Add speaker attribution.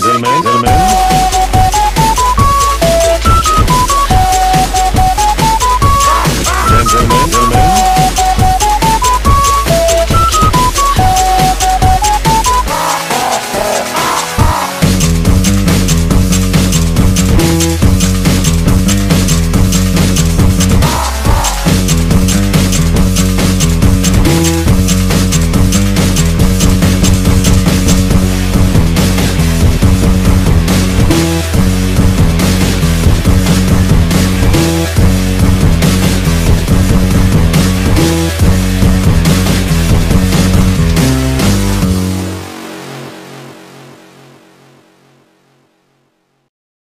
Speaker 1: gentlemen, gentlemen.